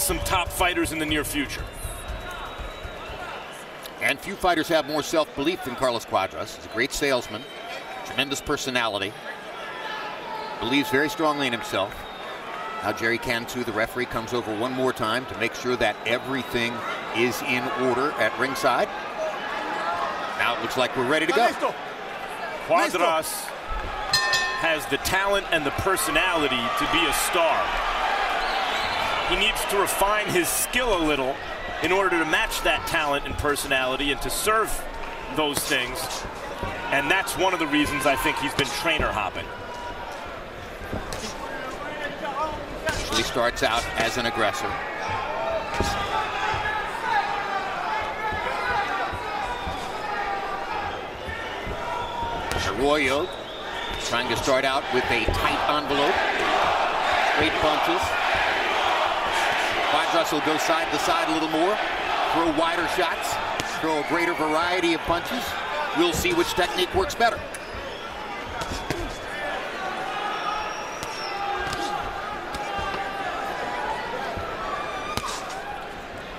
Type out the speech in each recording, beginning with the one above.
against some top fighters in the near future. And few fighters have more self-belief than Carlos Cuadras. He's a great salesman, tremendous personality, believes very strongly in himself. Now Jerry Cantu, the referee, comes over one more time to make sure that everything is in order at ringside. Now it looks like we're ready to go. Cuadras has the talent and the personality to be a star. He needs to refine his skill a little in order to match that talent and personality and to serve those things. And that's one of the reasons I think he's been trainer hopping. He starts out as an aggressor. Arroyo trying to start out with a tight envelope. Straight punches. Will go side to side a little more, throw wider shots, throw a greater variety of punches. We'll see which technique works better.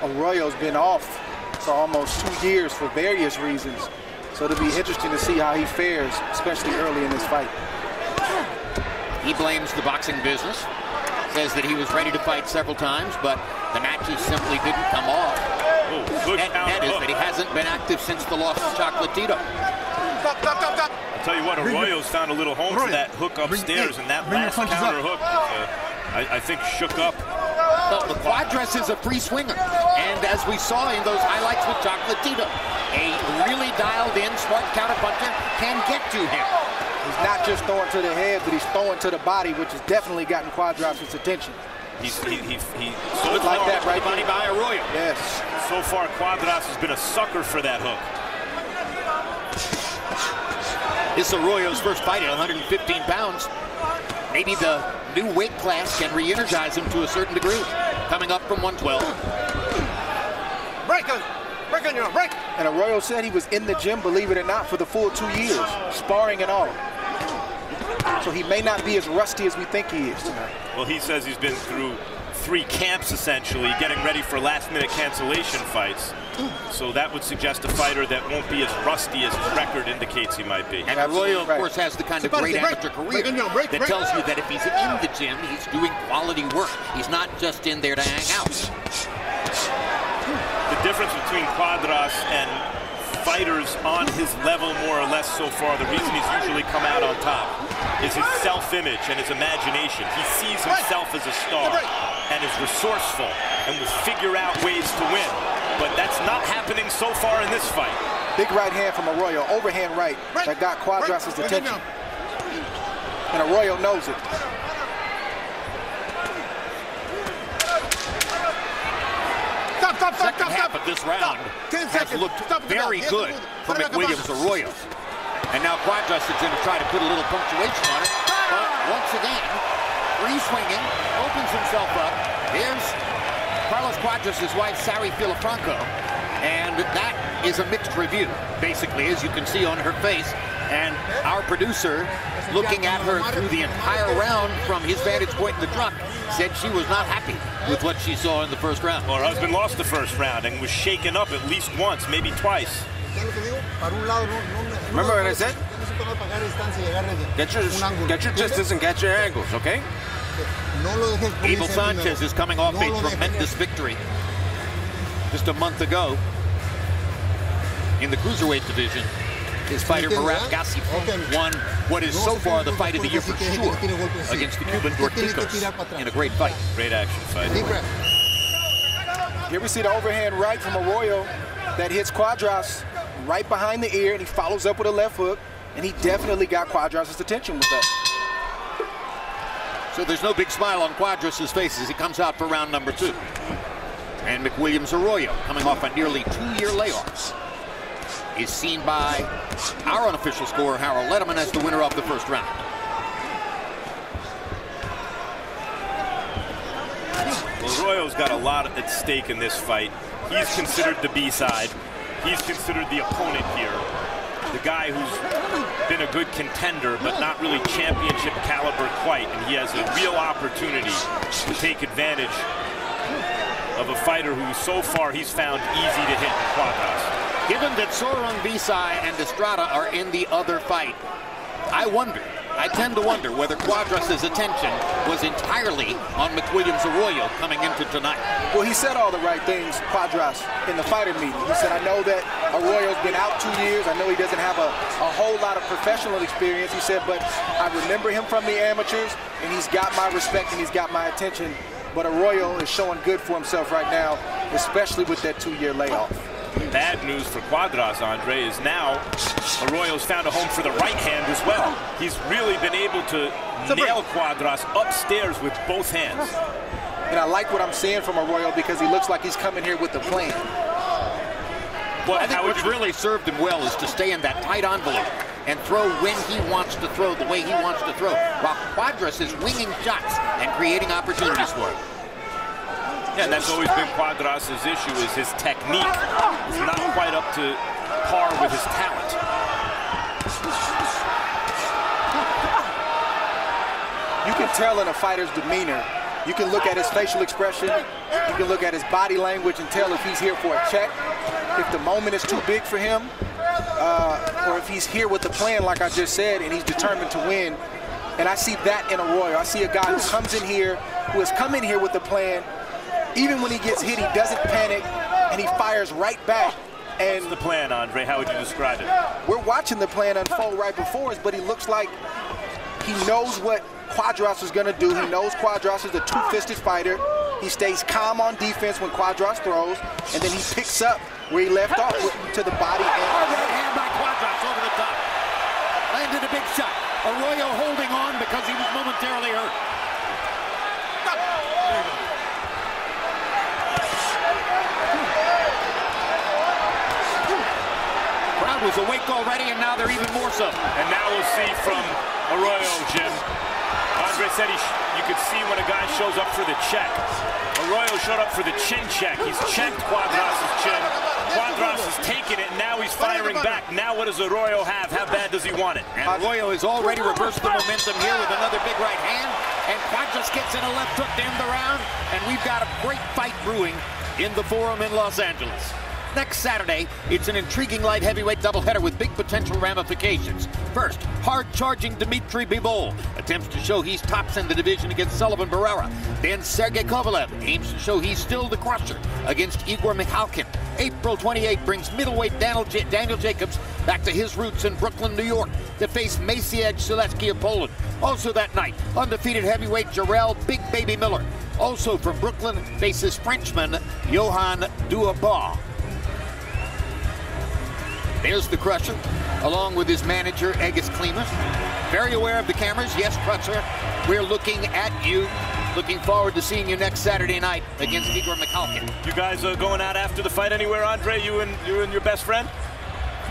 Arroyo's been off for almost two years for various reasons. So it'll be interesting to see how he fares, especially early in this fight. He blames the boxing business, says that he was ready to fight several times, but the matches simply didn't come off. Oh, good that, that is that he hasn't been active since the loss to Chocolatito. I'll tell you what, Arroyo's found a little home for that hook upstairs, and that last counter hook, uh, I, I think, shook up but the Cuadras is a free swinger. And as we saw in those highlights with Chocolatito, a really dialed in, smart counterpuncher can get to him. He's not just throwing to the head, but he's throwing to the body, which has definitely gotten Cuadras' attention. He's, he, he, he so like that right body by Arroyo. Yes. So far, Cuadras has been a sucker for that hook. This Arroyo's first fight at 115 pounds. Maybe the new weight class can re-energize him to a certain degree. Coming up from 112. Break on, break on your break. And Arroyo said he was in the gym, believe it or not, for the full two years, sparring and all. So he may not be as rusty as we think he is tonight. Well, he says he's been through three camps essentially, getting ready for last-minute cancellation fights. So that would suggest a fighter that won't be as rusty as his record indicates he might be. And Arroyo, of course, has the kind of great amateur career that tells you that if he's in the gym, he's doing quality work. He's not just in there to hang out. The difference between Cuadras and fighters on his level more or less so far, the reason he's usually come out on top is his self-image and his imagination. He sees himself as a star and is resourceful and will figure out ways to win. But that's not happening so far in this fight. Big right hand from Arroyo, overhand right, that got Cuadras' attention. And Arroyo knows it. Stop, stop, stop, Second half of this round has looked very good for McWilliams Arroyo. And now Cuadras is going to try to put a little punctuation on it. But once again, free swinging, opens himself up. Here's Carlos Cuadras' wife, Sari Filafranco. And that is a mixed review, basically, as you can see on her face. And our producer, looking at her through the entire round from his vantage point in the truck, said she was not happy with what she saw in the first round. Well, her husband lost the first round and was shaken up at least once, maybe twice. Remember what I said? Get your, get your distance and get your angles, okay? Abel Sanchez is coming off a tremendous victory just a month ago in the cruiserweight division. His fighter Murat Gassiev won what is so far the fight of the year for sure against the Cuban Dorticos in a great fight. Great action fight. Here we see the overhand right from Arroyo that hits Cuadras right behind the ear, and he follows up with a left hook, and he definitely got Cuadras' attention with that. So there's no big smile on Cuadras' face as he comes out for round number two. And McWilliams Arroyo, coming off a nearly two-year layoff, is seen by our unofficial scorer, Harold Lederman, as the winner of the first round. Well, Arroyo's got a lot at stake in this fight. He's considered the B-side. He's considered the opponent here. The guy who's been a good contender, but not really championship caliber quite. And he has a real opportunity to take advantage of a fighter who so far he's found easy to hit in Cuadras. Given that Sor Rungvisai and Estrada are in the other fight, I wonder I tend to wonder whether Cuadras' attention was entirely on McWilliams Arroyo coming into tonight. Well, he said all the right things, Cuadras, in the fighter meeting. He said, I know that Arroyo's been out two years. I know he doesn't have a, a whole lot of professional experience. He said, but I remember him from the amateurs, and he's got my respect and he's got my attention. But Arroyo is showing good for himself right now, especially with that two-year layoff. Bad news for Cuadras, Andre, is now Arroyo's found a home for the right hand as well. He's really been able to nail Cuadras upstairs with both hands. And I like what I'm seeing from Arroyo because he looks like he's coming here with a plan. Well, I think what's really served him well is to stay in that tight envelope and throw when he wants to throw, the way he wants to throw, while Cuadras is winging shots and creating opportunities for him. Yeah, and that's always been Cuadras' issue is his technique is not quite up to par with his talent. You can tell in a fighter's demeanor. You can look at his facial expression. You can look at his body language and tell if he's here for a check, if the moment is too big for him, uh, or if he's here with a plan, like I just said, and he's determined to win. And I see that in Arroyo. I see a guy who comes in here, who has come in here with a plan, even when he gets hit, he doesn't panic, and he fires right back. And What's the plan, Andre? How would you describe it? We're watching the plan unfold right before us, but he looks like he knows what Cuadras is going to do. He knows Cuadras is a two-fisted fighter. He stays calm on defense when Cuadras throws, and then he picks up where he left off to the body. And right hand by Cuadras over the top. Landed a big shot. Arroyo holding on because he was momentarily hurt. Was awake already, and now they're even more so. And now we'll see from Arroyo, Jim. Andre said he you could see when a guy shows up for the check. Arroyo showed up for the chin check. He's checked Cuadras' chin. Cuadras has taken it, and now he's firing back. Now what does Arroyo have? How bad does he want it? And Arroyo has already reversed the momentum here with another big right hand, and Cuadras gets in a left hook to end the round, and we've got a great fight brewing in the Forum in Los Angeles. Next Saturday, it's an intriguing light heavyweight doubleheader with big potential ramifications. First, hard-charging Dmitry Bivol attempts to show he's tops in the division against Sullivan Barrera. Then Sergey Kovalev aims to show he's still the crusher against Igor Mikhalkin. April 28 brings middleweight Daniel, J Daniel Jacobs back to his roots in Brooklyn, New York to face Maciej Sulecki of Poland. Also that night, undefeated heavyweight Jarrell Big Baby Miller, also from Brooklyn, faces Frenchman Johann Duhaupas. There's the Crusher, along with his manager, Egis Klimas. Very aware of the cameras. Yes, Crusher, we're looking at you. Looking forward to seeing you next Saturday night against Igor Mikhalkin. You guys are going out after the fight anywhere, Andre? You and you and your best friend?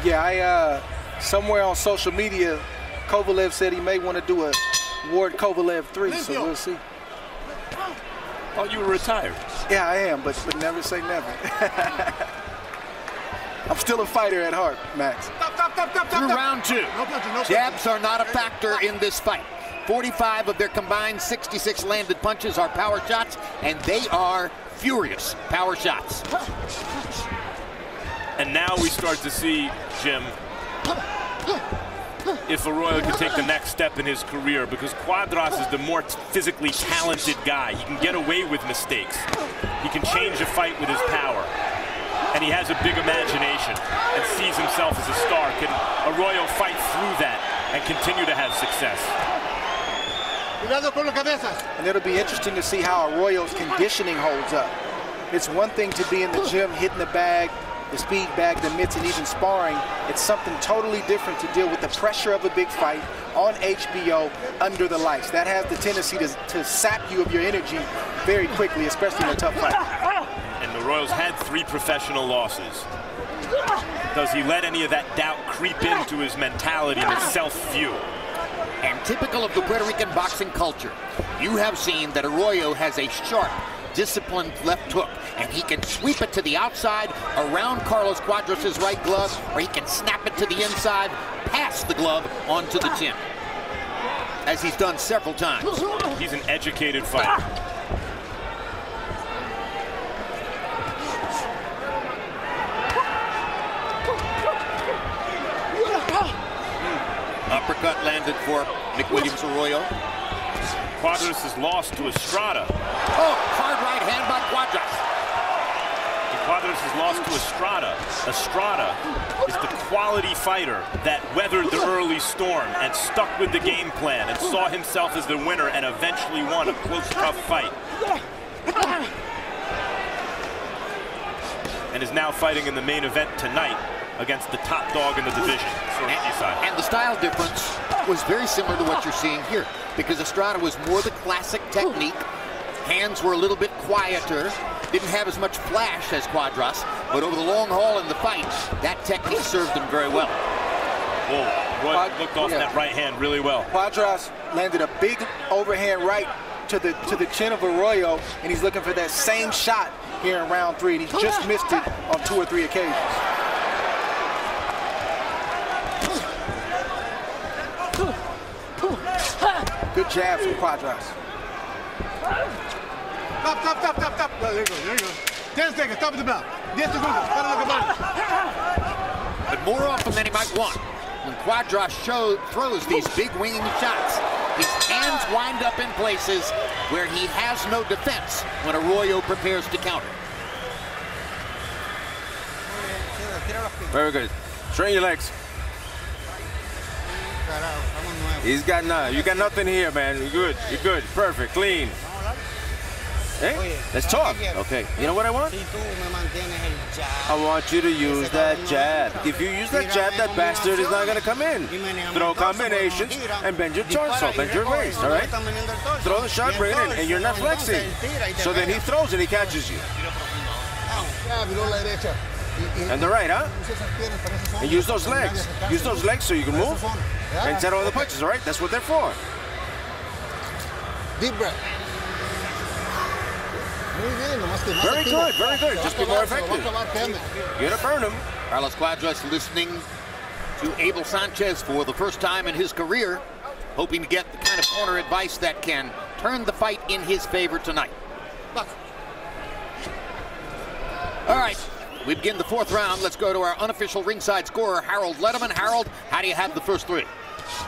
Yeah, I uh, somewhere on social media, Kovalev said he may want to do a Ward Kovalev three, so we'll see. Oh, you were retired? Yeah, I am, but but never say never. I'm still a fighter at heart, Max. Through round two, jabs are not a factor in this fight. 45 of their combined 66 landed punches are power shots, and they are furious power shots. And now we start to see, Jim, if Arroyo can take the next step in his career because Cuadras is the more physically talented guy. He can get away with mistakes. He can change a fight with his power and he has a big imagination and sees himself as a star. Can Arroyo fight through that and continue to have success? And it'll be interesting to see how Arroyo's conditioning holds up. It's one thing to be in the gym hitting the bag, the speed bag, the mitts, and even sparring. It's something totally different to deal with the pressure of a big fight on HBO under the lights. That has the tendency to, to sap you of your energy very quickly, especially in a tough fight. Royals had three professional losses. Does he let any of that doubt creep into his mentality and his self-view? And typical of the Puerto Rican boxing culture, you have seen that Arroyo has a sharp, disciplined left hook, and he can sweep it to the outside around Carlos Cuadras' right glove, or he can snap it to the inside, past the glove onto the chin, as he's done several times. He's an educated fighter. For McWilliams Arroyo. Cuadras is lost to Estrada. Oh, hard right hand by Cuadras. Cuadras is lost to Estrada. Estrada is the quality fighter that weathered the early storm and stuck with the game plan and saw himself as the winner and eventually won a close, tough fight. And is now fighting in the main event tonight against the top dog in the division, and, and the style difference was very similar to what you're seeing here because Estrada was more the classic technique. Hands were a little bit quieter, didn't have as much flash as Cuadras, but over the long haul in the fight, that technique served him very well. Whoa, Roy Quad looked off yeah. that right hand really well. Cuadras landed a big overhand right to the to the chin of Arroyo, and he's looking for that same shot here in round three, and he's just missed it on two or three occasions. Jabs from Cuadras. Stop, stop, stop, stop, stop. There you go, there you go. 10 seconds, stop at the bell. 10 segundos, para la campana. But more often than he might want, when Cuadras show, throws these big winging shots, his hands wind up in places where he has no defense when Arroyo prepares to counter. Very good. Train your legs. He's got nothing. You got nothing here, man. You're good. You're good. Perfect. Clean. Hey, eh? let's talk. Okay. You know what I want? I want you to use that jab. If you use that jab, that bastard is not going to come in. Throw combinations and bend your torso, bend your waist, all right? Throw the shot, bring it in, and you're not flexing. So then he throws and he catches you. And the right, huh? And use those legs. Use those legs so you can move and set all the punches, all right? That's what they're for. Deep breath. Very good, very good. Just be more effective. You're gonna burn him. Carlos Cuadras listening to Abel Sanchez for the first time in his career, hoping to get the kind of corner advice that can turn the fight in his favor tonight. All right, we begin the fourth round. Let's go to our unofficial ringside scorer, Harold Lederman. Harold, how do you have the first three?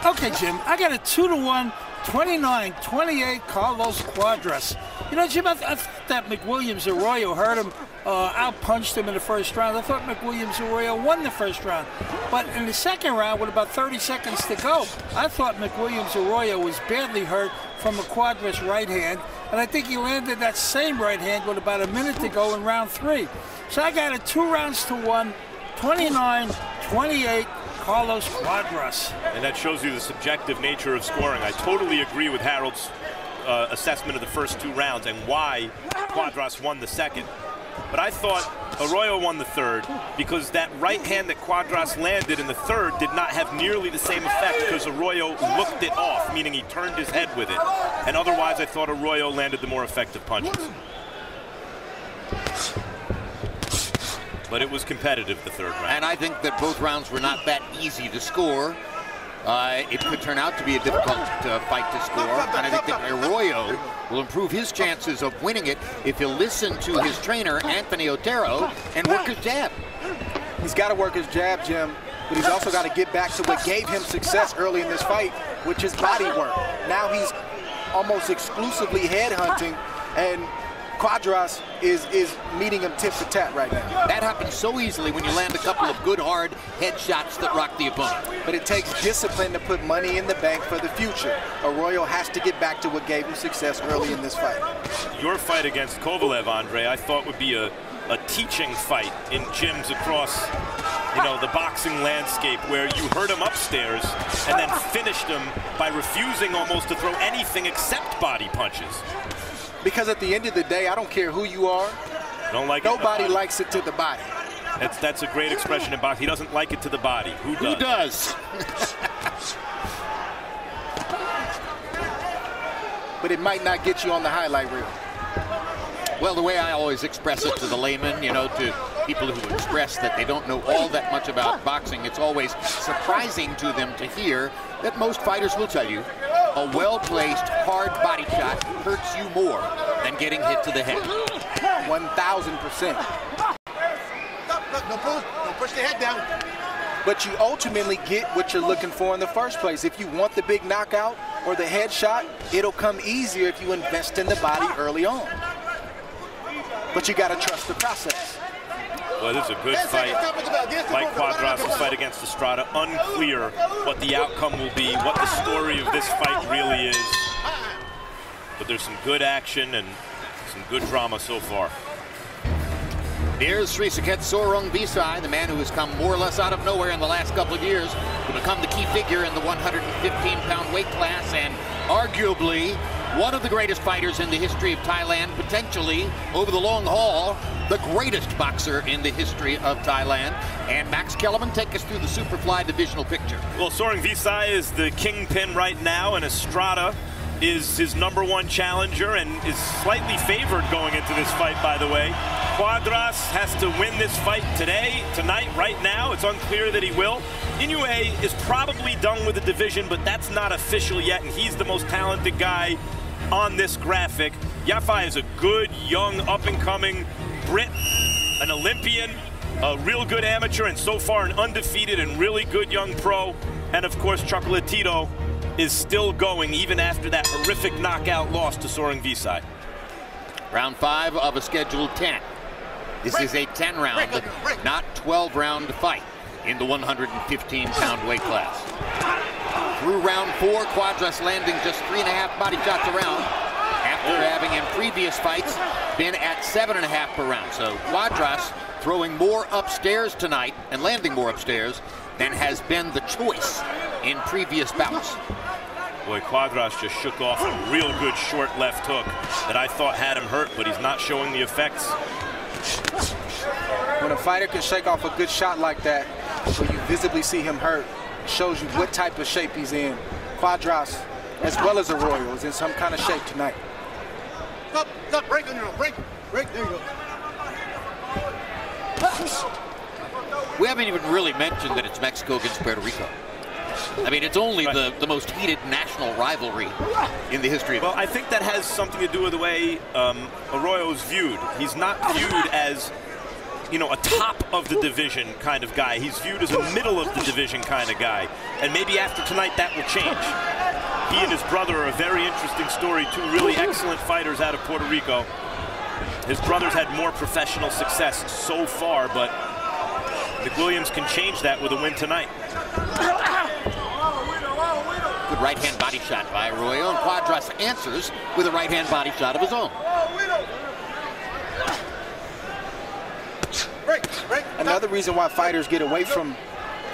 Okay, Jim, I got a two to one, 29, 28, Carlos Cuadras. You know, Jim, I, th I that McWilliams Arroyo hurt him, uh, punched him in the first round. I thought McWilliams Arroyo won the first round. But in the second round, with about 30 seconds to go, I thought McWilliams Arroyo was badly hurt from a Cuadras right hand. And I think he landed that same right hand with about a minute to go in round three. So I got it two rounds to one, 29 28. Carlos Cuadras. And that shows you the subjective nature of scoring. I totally agree with Harold's uh, assessment of the first two rounds and why Cuadras won the second. But I thought Arroyo won the third because that right hand that Cuadras landed in the third did not have nearly the same effect because Arroyo looked it off, meaning he turned his head with it. And otherwise, I thought Arroyo landed the more effective punches. But it was competitive the third round. And I think that both rounds were not that easy to score. Uh, it could turn out to be a difficult uh, fight to score. And I think that Arroyo will improve his chances of winning it if he'll listen to his trainer, Anthony Otero, and work his jab. He's got to work his jab, Jim, but he's also got to get back to what gave him success early in this fight, which is body work. Now he's almost exclusively head hunting, and Cuadras is is meeting him tip for tat right now. That happens so easily when you land a couple of good hard headshots that rock the opponent. But it takes discipline to put money in the bank for the future. Arroyo has to get back to what gave him success early in this fight. Your fight against Kovalev, Andre, I thought would be a, a teaching fight in gyms across you know, the boxing landscape where you hurt him upstairs and then finished him by refusing almost to throw anything except body punches. Because at the end of the day, I don't care who you are. Don't like Nobody likes it to the body. That's that's a great expression in boxing. He doesn't like it to the body. Who does? Who does? but it might not get you on the highlight reel. Well, the way I always express it to the layman, you know, to people who express that they don't know all that much about boxing, it's always surprising to them to hear that most fighters will tell you a well-placed, hard body shot hurts you more than getting hit to the head. 1,000%. Don't push, don't push the head down. but you ultimately get what you're looking for in the first place. If you want the big knockout or the headshot, it'll come easier if you invest in the body early on. But you got to trust the process. Well, this is a good fight. Mike Cuadras' fight against Estrada. Unclear what the outcome will be, what the story of this fight really is. But there's some good action and some good drama so far. Here's Srisaket Sor the man who has come more or less out of nowhere in the last couple of years to become the key figure in the 115-pound weight class and arguably one of the greatest fighters in the history of Thailand, potentially over the long haul, the greatest boxer in the history of Thailand. And Max Kellerman, take us through the Superfly divisional picture. Well, Sor Rungvisai is the kingpin right now, and Estrada is his number one challenger and is slightly favored going into this fight, by the way. Cuadras has to win this fight today, tonight, right now. It's unclear that he will. Inoue is probably done with the division, but that's not official yet, and he's the most talented guy on this graphic. Yafai is a good, young, up-and-coming Brit, an Olympian, a real good amateur, and so far an undefeated and really good young pro. And of course, Chocolatito is still going even after that horrific knockout loss to Sor Rungvisai. Round five of a scheduled 10. This is a 10 round, not 12 round fight in the 115 pound weight class. Through round four, Cuadras landing just three and a half body shots around after oh. having in previous fights been at seven and a half per round. So Cuadras throwing more upstairs tonight and landing more upstairs than has been the choice in previous bouts. Boy, Cuadras just shook off a real good short left hook that I thought had him hurt, but he's not showing the effects. When a fighter can shake off a good shot like that, where you visibly see him hurt, shows you what type of shape he's in. Cuadras, as well as Arroyo, is in some kind of shape tonight. Stop, stop, break on your own, break, break, there you go. We haven't even really mentioned that it's Mexico against Puerto Rico. I mean, it's only right. the, the most heated national rivalry in the history of Well, I think that has something to do with the way um, Arroyo's viewed. He's not viewed as you know, a top of the division kind of guy. He's viewed as a middle of the division kind of guy. And maybe after tonight that will change. He and his brother are a very interesting story, two really excellent fighters out of Puerto Rico. His brother's had more professional success so far, but McWilliams can change that with a win tonight. Good right-hand body shot by Arroyo, and Cuadras answers with a right-hand body shot of his own. Another reason why fighters get away from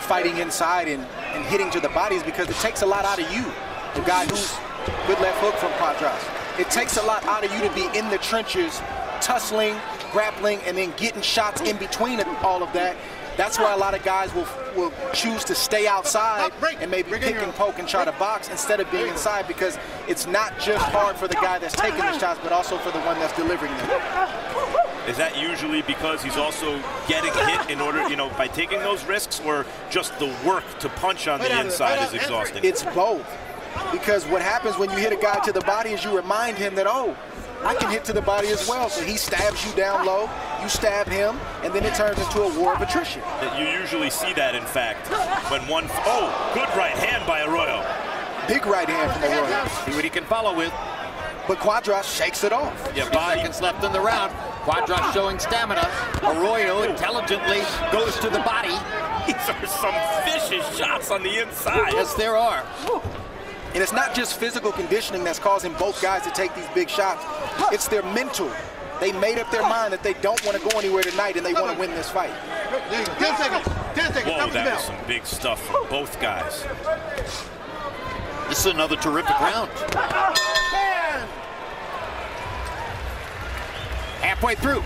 fighting inside and, and hitting to the body is because it takes a lot out of you. The guy who's good left hook from Cuadras. It takes a lot out of you to be in the trenches, tussling, grappling, and then getting shots in between all of that. That's why a lot of guys will will choose to stay outside and maybe pick and poke and try to box instead of being inside because it's not just hard for the guy that's taking the shots, but also for the one that's delivering them. Is that usually because he's also getting hit in order, you know, by taking those risks, or just the work to punch on the inside is exhausting? It's both. Because what happens when you hit a guy to the body is you remind him that, oh, I can hit to the body as well. So he stabs you down low, you stab him, and then it turns into a war of attrition. You usually see that, in fact, when one, oh, good right hand by Arroyo. Big right hand from Arroyo. See what he can follow with. But Cuadras shakes it off. Yeah, body. seconds left in the round. Cuadras showing stamina. Arroyo intelligently goes to the body. These are some vicious shots on the inside. Yes, there are. And it's not just physical conditioning that's causing both guys to take these big shots. It's their mental. They made up their mind that they don't want to go anywhere tonight and they want to win this fight. 10 seconds. 10 seconds. Whoa, that was some big stuff from both guys. This is another terrific round. Halfway through.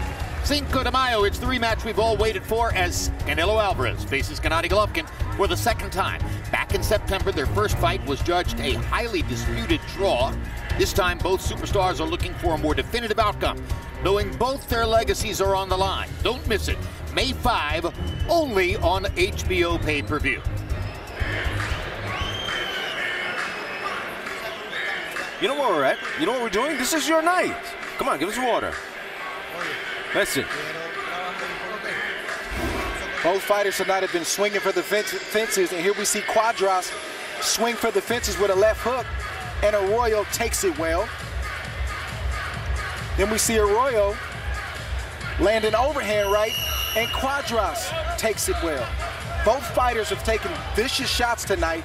Cinco de Mayo, it's the rematch we've all waited for as Canelo Alvarez faces Gennady Golovkin for the second time. Back in September, their first fight was judged a highly disputed draw. This time, both superstars are looking for a more definitive outcome, knowing both their legacies are on the line. Don't miss it. May 5, only on HBO pay-per-view. You know where we're at? You know what we're doing? This is your night. Come on, give us water. Listen. Both fighters tonight have been swinging for the fences, and here we see Cuadras swing for the fences with a left hook, and Arroyo takes it well. Then we see Arroyo land an overhand right, and Cuadras takes it well. Both fighters have taken vicious shots tonight.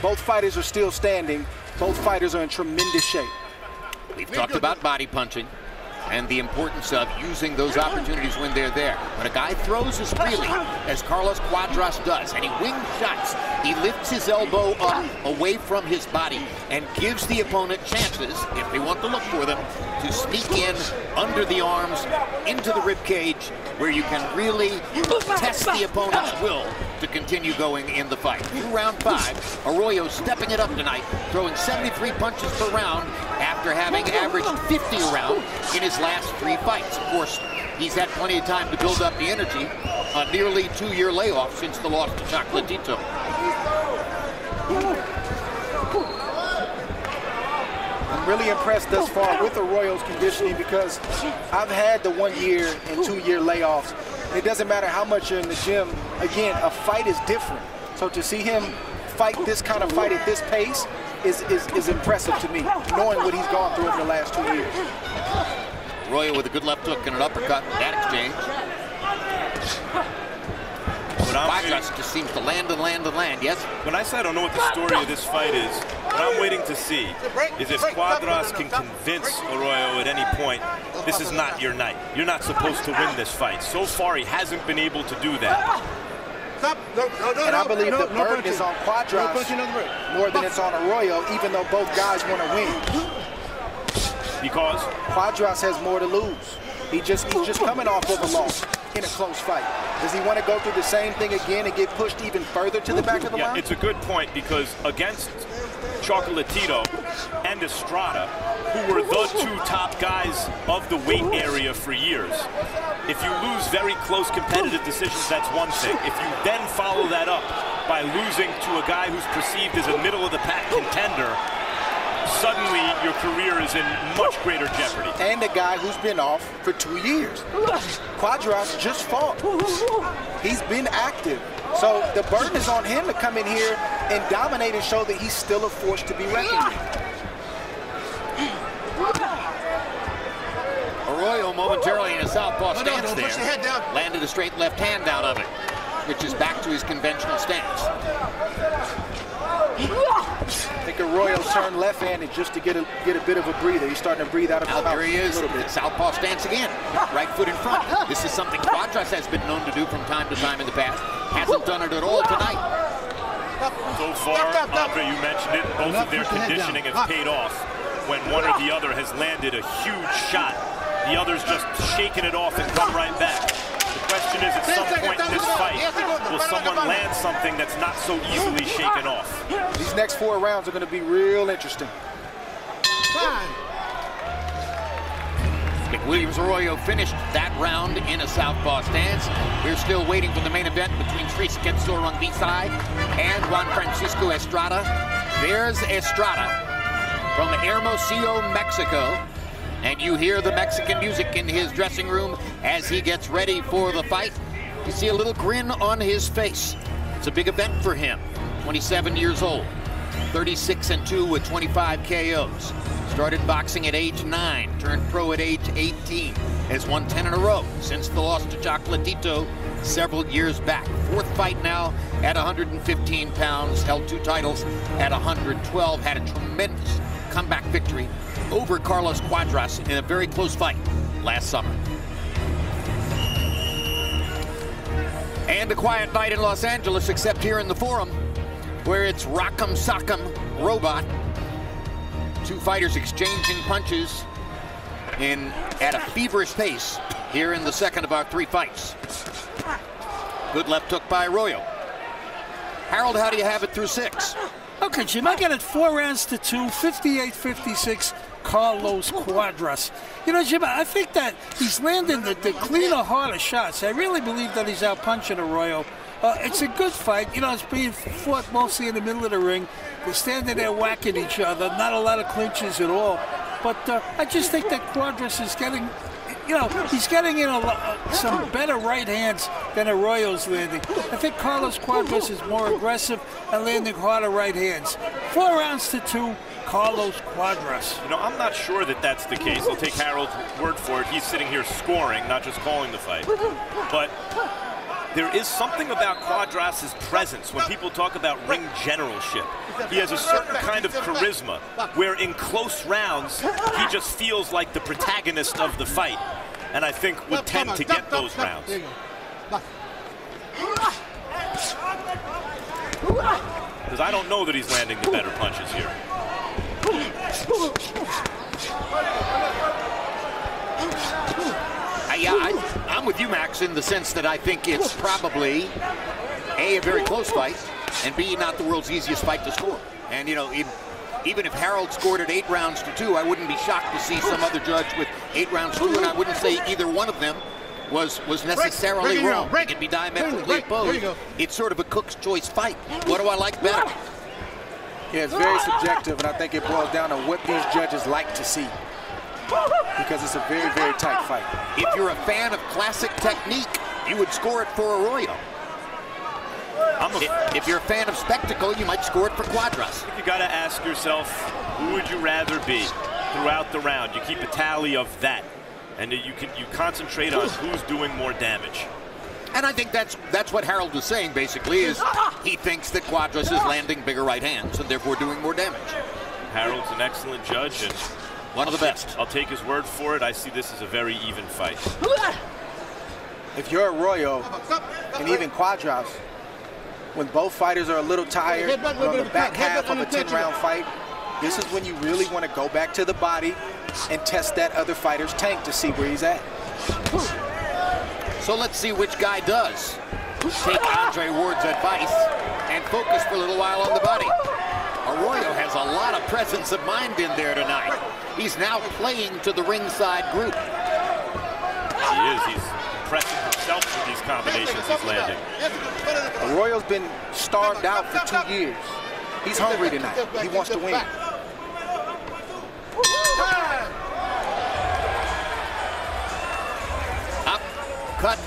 Both fighters are still standing. Both fighters are in tremendous shape. We've talked about body punching and the importance of using those opportunities when they're there. When a guy throws as freely as Carlos Cuadras does, and he wing shots, he lifts his elbow up away from his body and gives the opponent chances, if they want to look for them, to sneak in under the arms, into the rib cage, where you can really test the opponent's will to continue going in the fight. Through round five, Arroyo stepping it up tonight, throwing 73 punches per round after having averaged 50 a round in his last three fights. Of course, he's had plenty of time to build up the energy. A nearly two-year layoff since the loss to Chocolatito. I'm really impressed thus far with Arroyo's conditioning because I've had the one year and two year layoffs. It doesn't matter how much you're in the gym. Again, a fight is different. So to see him fight this kind of fight at this pace is, is, is impressive to me, knowing what he's gone through over the last two years. Arroyo with a good left hook and an uppercut. That exchange. Cuadras just seems to land and land and land, yes? When I say I don't know what the story of this fight is, what I'm waiting to see is if Cuadras can convince Arroyo at any point, this is not your night. You're not supposed to win this fight. So far, he hasn't been able to do that. Stop. No, no, no, and I believe the burden is on Cuadras more than it's on Arroyo, even though both guys want to win. Because? Cuadras has more to lose. He just he's just coming off of a loss in a close fight. Does he want to go through the same thing again and get pushed even further to the back of the yeah, line? It's a good point because against Chocolatito and Estrada, who were the two top guys of the weight area for years, if you lose very close competitive decisions, that's one thing. If you then follow that up by losing to a guy who's perceived as a middle-of-the-pack contender, suddenly your career is in much greater jeopardy. And a guy who's been off for two years. Cuadras just fought. He's been active. So the burden is on him to come in here and dominate and show that he's still a force to be reckoned with. Arroyo momentarily in a southpaw stance there. Landed a straight left hand out of it, which is back to his conventional stance. I think Arroyo turned left-handed just to get a get a bit of a breather. He's starting to breathe out of the mouth. There he is. Southpaw stance again. Right foot in front. This is something Cuadras has been known to do from time to time in the past. Hasn't done it at all tonight. So far, Andre, you mentioned it, both of their conditioning has paid off when one or the other has landed a huge shot. The other's just shaking it off and come right back question is, at some point in this fight, will someone land something that's not so easily shaken off? These next four rounds are going to be real interesting. McWilliams Arroyo finished that round in a southpaw stance. We're still waiting for the main event between Srisaket Sor Rungvisai and Juan Francisco Estrada. There's Estrada from Hermosillo, Mexico. And you hear the Mexican music in his dressing room as he gets ready for the fight. You see a little grin on his face. It's a big event for him. 27 years old, 36 and 2 with 25 KOs. Started boxing at age 9, turned pro at age 18. Has won 10 in a row since the loss to Chocolatito several years back. Fourth fight now at 115 pounds, held two titles at 112, had a tremendous comeback victory over Carlos Cuadras in a very close fight last summer. And a quiet night in Los Angeles, except here in the Forum, where it's Rock'em Sock'em Robot. Two fighters exchanging punches in at a feverish pace here in the second of our three fights. Good left hook by Arroyo. Harold, how do you have it through six? Okay, Jim, I got it four rounds to two, 58-56. Carlos Cuadras. You know, Jim, I think that he's landing the, the cleaner, harder shots. I really believe that he's out punching Arroyo. Uh, it's a good fight. You know, it's being fought mostly in the middle of the ring. They're standing there whacking each other. Not a lot of clinches at all. But uh, I just think that Cuadras is getting you know, he's getting in a, uh, some better right hands than Arroyo's landing. I think Carlos Cuadras is more aggressive and landing harder right hands. Four rounds to two, Carlos Cuadras. You know, I'm not sure that that's the case. I'll take Harold's word for it. He's sitting here scoring, not just calling the fight. But there is something about Cuadras' presence when people talk about ring generalship. He has a certain kind of charisma where in close rounds, he just feels like the protagonist of the fight. And I think would tend to get those rounds. Because I don't know that he's landing the better punches here. Yeah, I, am with you, Max, in the sense that I think it's probably a a very close fight, and b not the world's easiest fight to score. And you know, even, even if Harold scored at eight rounds to two, I wouldn't be shocked to see some other judge with eight rounds to two, and I wouldn't say either one of them was was necessarily break, wrong. Break, it could be diametrically opposed. It's sort of a cook's choice fight. What do I like better? Yeah, it's very subjective, and I think it boils down to what these judges like to see because it's a very, very tight fight. If you're a fan of classic technique, you would score it for Arroyo. if you're a fan of spectacle, you might score it for Cuadras. You got to ask yourself, who would you rather be throughout the round? You keep a tally of that, and you can you concentrate on who's doing more damage. And I think that's that's what Harold was saying basically is he thinks that Cuadras is landing bigger right hands and therefore doing more damage. Harold's an excellent judge and one of the best. I'll take his word for it. I see this as a very even fight. If you're Arroyo and even Cuadras, when both fighters are a little tired on the back half of a 10-round fight, this is when you really want to go back to the body and test that other fighter's tank to see where he's at. So let's see which guy does take Andre Ward's advice and focus for a little while on the body. Arroyo has a lot of presence of mind in there tonight. He's now playing to the ringside group. He is. He's impressing himself with these combinations he's landing. Arroyo's been starved out for two years. He's hungry tonight. He wants to win.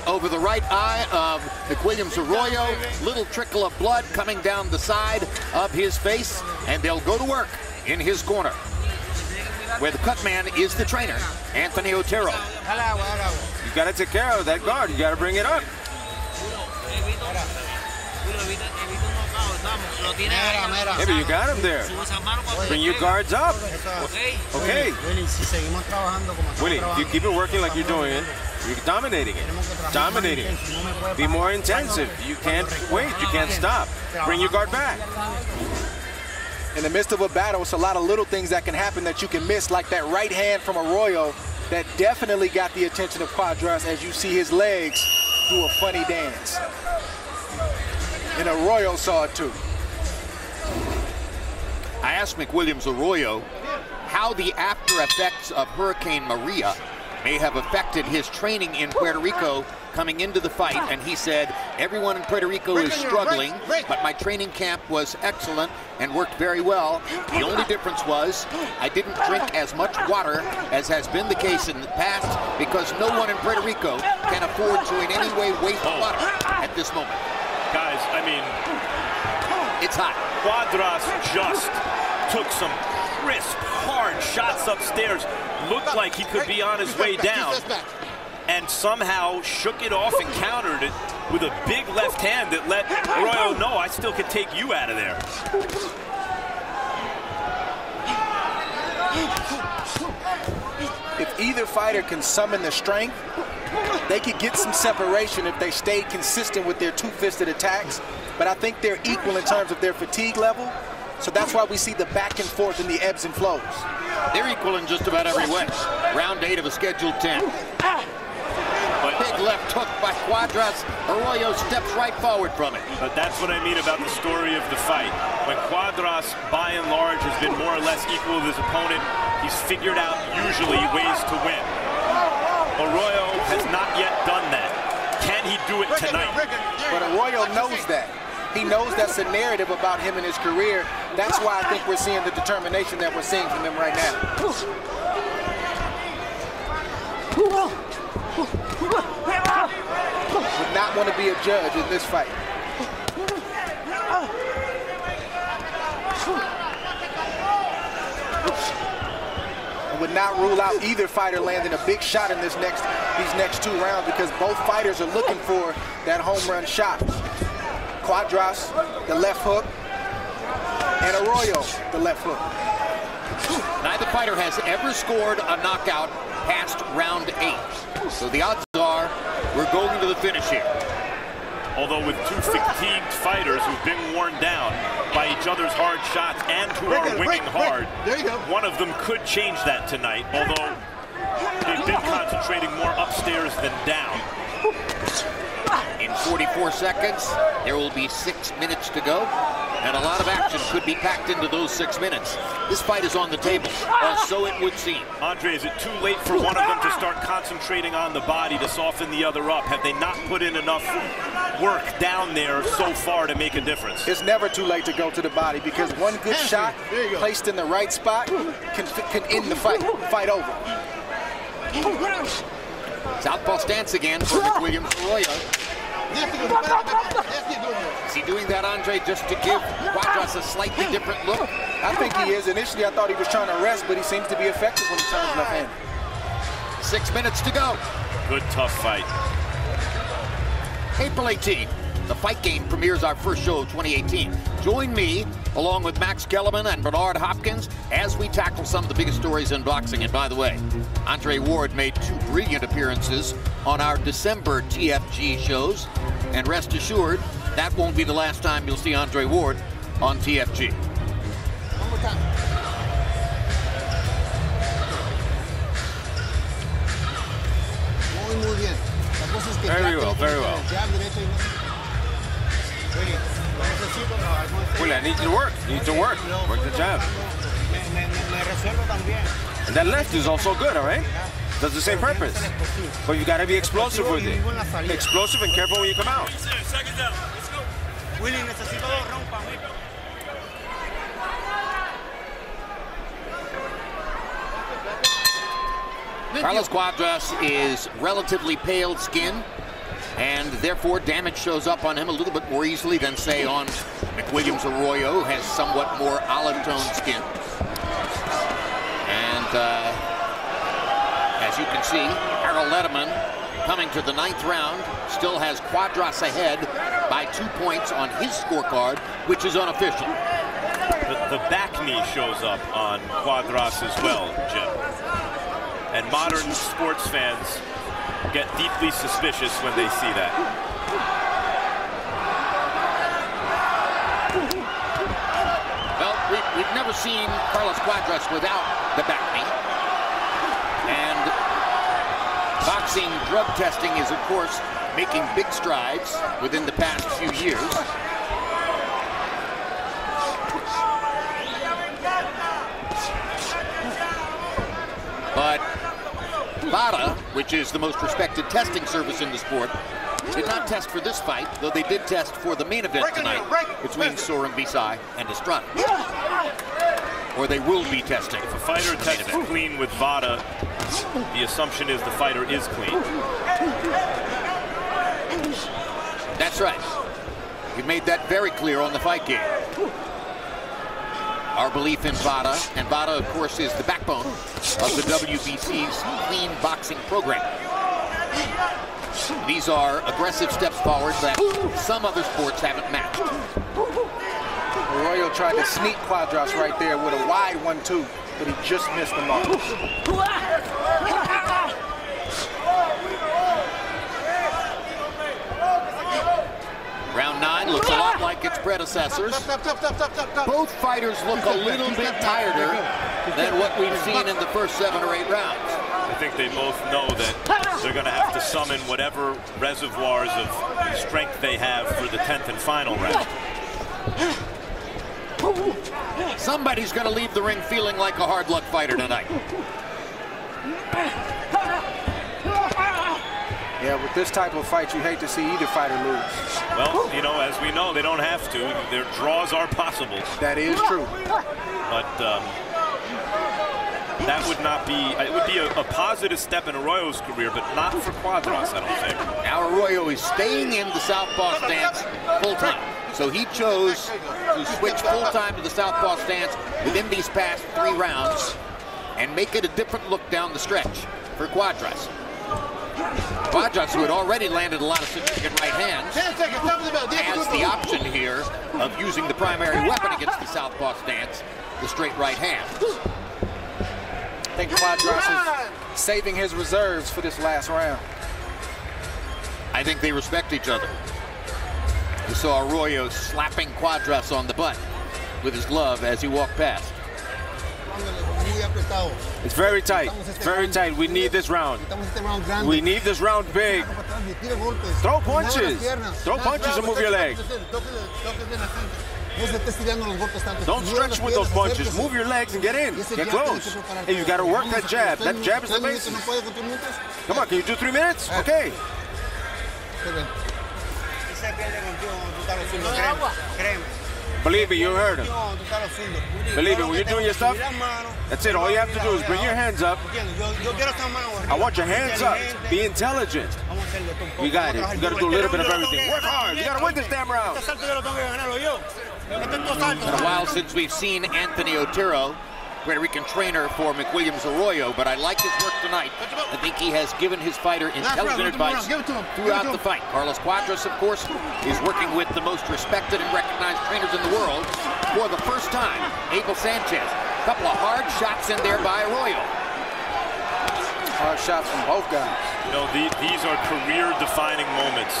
Over the right eye of McWilliams Arroyo. Little trickle of blood coming down the side of his face, and they'll go to work in his corner. Where the cut man is the trainer, Anthony Otero. You got to take care of that guard. You got to bring it up. Maybe you got him there. Bring your guards up. Okay. Willie, you keep it working like you're doing it, you're dominating it. Dominating it. Be more intensive. You can't wait. You can't stop. Bring your guard back. In the midst of a battle, it's a lot of little things that can happen that you can miss, like that right hand from Arroyo that definitely got the attention of Cuadras as you see his legs do a funny dance. And Arroyo saw it too. I asked McWilliams Arroyo how the after effects of Hurricane Maria may have affected his training in Puerto Rico coming into the fight, and he said, everyone in Puerto Rico is struggling, but my training camp was excellent and worked very well. The only difference was I didn't drink as much water as has been the case in the past because no one in Puerto Rico can afford to in any way waste oh. water at this moment. Guys, I mean, it's hot. Cuadras just took some crisp, hard shots upstairs. Looked like he could be on his way down. And somehow shook it off and countered it with a big left hand that let Arroyo know I still could take you out of there. If either fighter can summon the strength, they could get some separation if they stayed consistent with their two-fisted attacks. But I think they're equal in terms of their fatigue level so that's why we see the back and forth and the ebbs and flows. They're equal in just about every way. Round eight of a scheduled 10. But big left hook by Cuadras. Arroyo steps right forward from it. But that's what I mean about the story of the fight. When Cuadras, by and large, has been more or less equal to his opponent, he's figured out usually ways to win. Arroyo has not yet done that. Can he do it tonight? But Arroyo knows that. He knows that's a narrative about him and his career. That's why I think we're seeing the determination that we're seeing from him right now. Would not want to be a judge in this fight. would not rule out either fighter landing a big shot in this next these next two rounds because both fighters are looking for that home run shot. Cuadras, the left hook, and Arroyo, the left hook. Neither fighter has ever scored a knockout past round eight. So the odds are we're going to the finish here. Although with two fatigued fighters who've been worn down by each other's hard shots and who break are it, winning break, hard, break. one of them could change that tonight, although they've been concentrating more upstairs than down. In 44 seconds, there will be six minutes to go, and a lot of action could be packed into those six minutes. This fight is on the table, or so it would seem. Andre, is it too late for one of them to start concentrating on the body to soften the other up? Have they not put in enough work down there so far to make a difference? It's never too late to go to the body because one good shot placed in the right spot can, can end the fight, fight over. Southpaw stance again for McWilliams Arroyo. Is he doing that, Andre, just to give Cuadras a slightly different look? I think he is. Initially, I thought he was trying to rest, but he seems to be effective when he turns left hand. Six minutes to go. Good, tough fight. April 18th, the Fight Game premieres our first show of 2018. Join me, along with Max Kellerman and Bernard Hopkins, as we tackle some of the biggest stories in boxing. And by the way, Andre Ward made two brilliant appearances on our December TFG shows. And rest assured, that won't be the last time you'll see Andre Ward on TFG. One more time. Very well, very well. Willie, I need to work. Need to work. Work the jab. And that left is also good, all right? Does the same purpose. But you got to be explosive with it. Explosive and careful when you come out. Carlos Cuadras is relatively pale skin, and therefore damage shows up on him a little bit more easily than, say, on McWilliams Arroyo, who has somewhat more olive tone skin. And uh, as you can see, Harold Lederman coming to the ninth round still has Cuadras ahead by two points on his scorecard, which is unofficial. The, the back knee shows up on Cuadras as well, Jim. And modern sports fans get deeply suspicious when they see that. Well, we, have never seen Carlos Cuadras without the back knee. And boxing drug testing is, of course, making big strides within the past few years. But VADA, which is the most respected testing service in the sport, did not test for this fight, though they did test for the main event tonight between Sor Rungvisai and Estrada. Or they will be testing. If a fighter tests clean with VADA, the assumption is the fighter is clean. That's right. You made that very clear on the fight game our belief in VADA. And VADA, of course, is the backbone of the WBC's clean boxing program. These are aggressive steps forward that some other sports haven't matched. Arroyo tried to sneak Cuadras right there with a wide one-two, but he just missed the mark. Round nine looks a lot like its predecessors. Both fighters look a little bit tireder than what we've seen in the first seven or eight rounds. I think they both know that they're going to have to summon whatever reservoirs of strength they have for the 10th and final round. Somebody's going to leave the ring feeling like a hard luck fighter tonight. Yeah, with this type of fight, you hate to see either fighter lose. Well, you know, as we know, they don't have to. Their draws are possible. That is true. But um, that would not be, it would be a, a, positive step in Arroyo's career, but not for Cuadras, I don't think. Now Arroyo is staying in the southpaw stance full time. So he chose to switch full time to the southpaw stance within these past three rounds and make it a different look down the stretch for Cuadras. Cuadras, who had already landed a lot of significant right hands, has the option here of using the primary weapon against the southpaw stance, the straight right hand. I think Cuadras is saving his reserves for this last round. I think they respect each other. We saw Arroyo slapping Cuadras on the butt with his glove as he walked past. It's very tight. Very tight. We need this round. We need this round big. Throw punches. Throw punches and move your leg. Don't stretch with those punches. Move your legs and get in. Get close. Hey, you got to work that jab. That jab is the basis. Come on, can you do three minutes? Okay. Believe it, you heard him. Believe it, when you're doing your stuff, that's it. All you have to do is bring your hands up. I want your hands up. Be intelligent. You got it. You got to do a little bit of everything. Work hard. You got to win this damn round. It's been a while since we've seen Anthony Otero, Puerto Rican trainer for McWilliams Arroyo, but I like his work tonight. I think he has given his fighter intelligent advice throughout the fight. Carlos Cuadras, of course, is working with the most respected and recognized trainers in the world for the first time. Abel Sanchez. A couple of hard shots in there by Arroyo. Hard shots from both guys. You know, the, these are career-defining moments.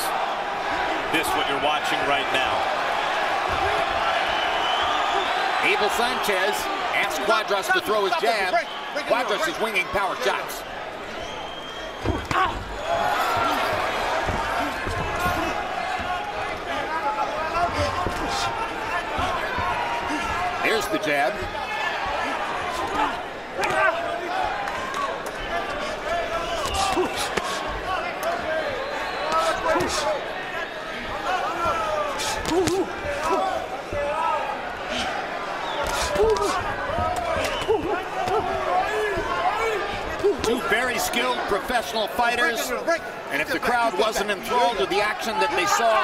This, what you're watching right now. Abel Sanchez asks Cuadras to throw his jab. Cuadras is winging power shots. There's the jab. Professional fighters. And if the crowd wasn't enthralled with the action that they saw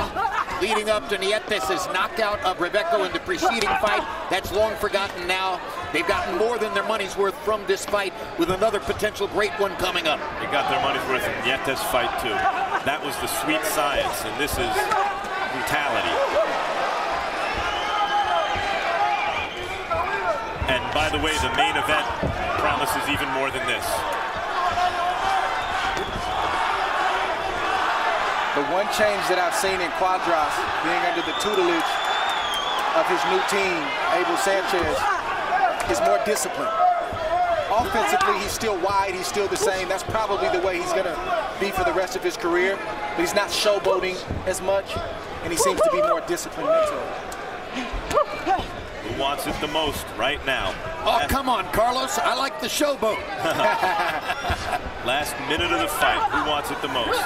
leading up to Nietes' knockout of Reveco in the preceding fight, that's long forgotten now. They've gotten more than their money's worth from this fight with another potential great one coming up. They got their money's worth from Nietes' fight, too. That was the sweet science, and this is brutality. And by the way, the main event promises even more than this. One change that I've seen in Cuadras being under the tutelage of his new team, Abel Sanchez, is more discipline. Offensively, he's still wide, he's still the same. That's probably the way he's gonna be for the rest of his career. But he's not showboating as much, and he seems to be more disciplined mentally. Who wants it the most right now? Oh, come on, Carlos. I like the showboat. Last minute of the fight. Who wants it the most?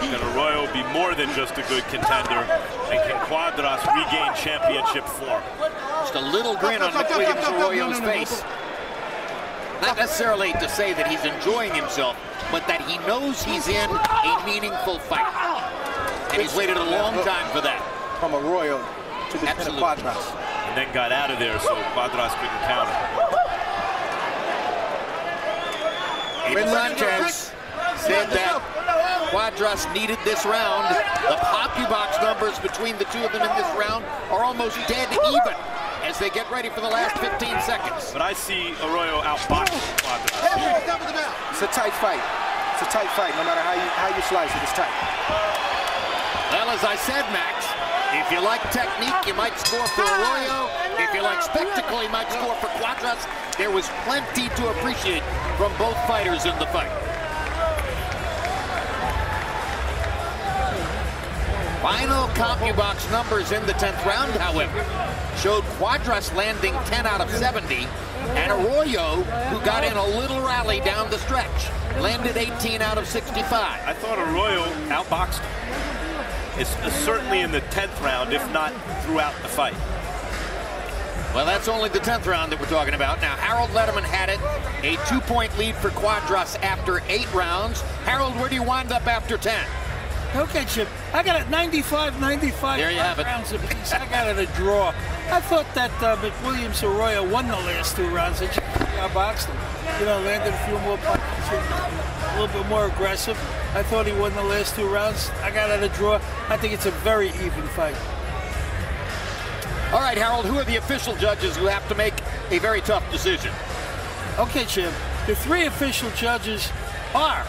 Can Arroyo be more than just a good contender? And can Cuadras regain championship form? Just a little grin on McWilliams Arroyo's face. Not necessarily to say that he's enjoying himself, but that he knows he's in a meaningful fight. And he's waited a long time for that. From Arroyo to the Cuadras. And then got out of there so Cuadras couldn't counter. Abel Sanchez said that Cuadras needed this round. The CompuBox numbers between the two of them in this round are almost dead even as they get ready for the last 15 seconds. But I see Arroyo outboxing Cuadras. It's a tight fight. It's a tight fight, no matter how you how you slice it, it's tight. Well, as I said, Max, if you like technique, you might score for ah, Arroyo. If you like spectacle, you might score for Cuadras. There was plenty to appreciate from both fighters in the fight. Final CompuBox numbers in the 10th round, however, showed Cuadras landing 10 out of 70, and Arroyo, who got in a little rally down the stretch, landed 18 out of 65. I thought Arroyo outboxed It's certainly in the 10th round, if not throughout the fight. Well, that's only the 10th round that we're talking about. Now, Harold Lederman had it. A two-point lead for Cuadras after eight rounds. Harold, where do you wind up after 10? Okay, Chip. I got it 95, 95 there you have it. rounds apiece. I got it a draw. I thought that uh, McWilliams Arroyo won the last two rounds. I just boxed him. You know, landed a few more punches, a little bit more aggressive. I thought he won the last two rounds. I got it a draw. I think it's a very even fight. All right, Harold, who are the official judges who have to make a very tough decision? Okay, Jim. The three official judges are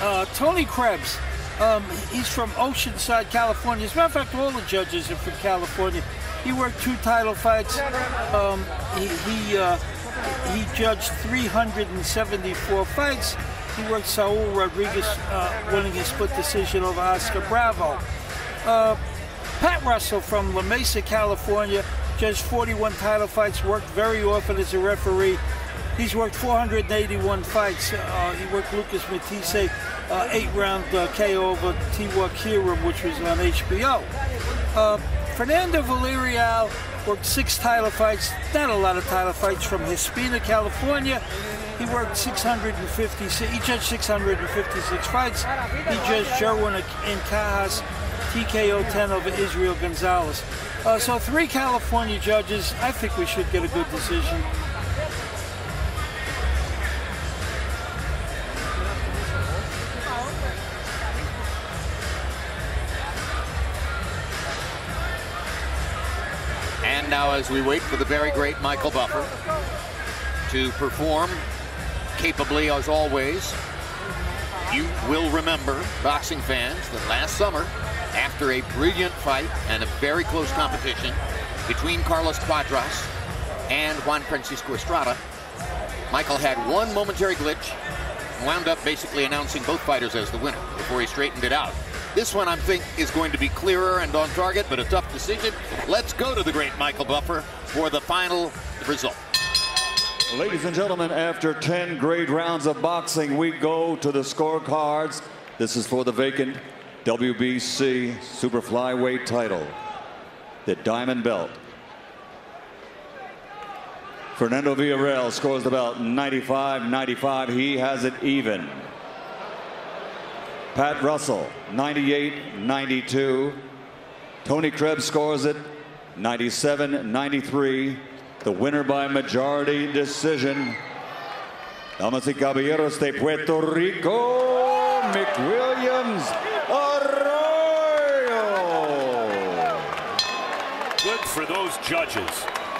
uh, Tony Krebs. Um, he's from Oceanside, California. As a matter of fact, all the judges are from California. He worked two title fights. Um, he he, uh, he judged 374 fights. Worked Saul Rodriguez uh, winning a split decision over Oscar Bravo. Uh, Pat Russell from La Mesa, California, judged 41 title fights, worked very often as a referee. He's worked 481 fights. Uh, he worked Lucas Matthysse, uh, eight-round uh, KO over Kiram, which was on HBO. Uh, Fernando Villarreal worked six title fights, not a lot of title fights, from Hesperia, California. He worked 650, he judged 656 fights. He judged Jerwin in Cajas TKO 10 over Israel Gonzalez. Uh, so three California judges. I think we should get a good decision. Now as we wait for the very great Michael Buffer to perform capably as always, you will remember, boxing fans, that last summer after a brilliant fight and a very close competition between Carlos Cuadras and Juan Francisco Estrada, Michael had one momentary glitch and wound up basically announcing both fighters as the winner before he straightened it out. This one, I think, is going to be clearer and on target, but a tough decision. Let's go to the great Michael Buffer for the final result. Ladies and gentlemen, after 10 great rounds of boxing, we go to the scorecards. This is for the vacant WBC super flyweight title, the Diamond Belt. Fernando Villarreal scores the belt 95-95. He has it even. Pat Russell 98-92. Tony Krebs scores it 97-93. The winner by majority decision. Damas y caballeros de Puerto Rico, McWilliams Arroyo. Good for those judges.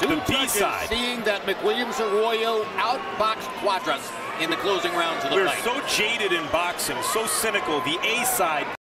Two the B-side. Seeing that McWilliams Arroyo outboxed Cuadras in the closing rounds of the We're fight. so jaded in boxing, so cynical. The A side